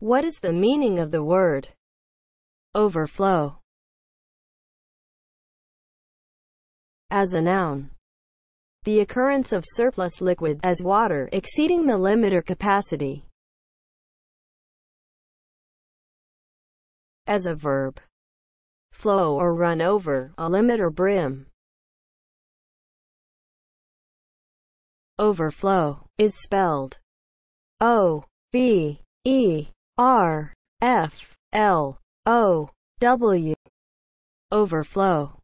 What is the meaning of the word overflow? As a noun, the occurrence of surplus liquid, as water, exceeding the limit or capacity. As a verb, flow or run over, a limit or brim. Overflow is spelled O V E R F L O W. Overflow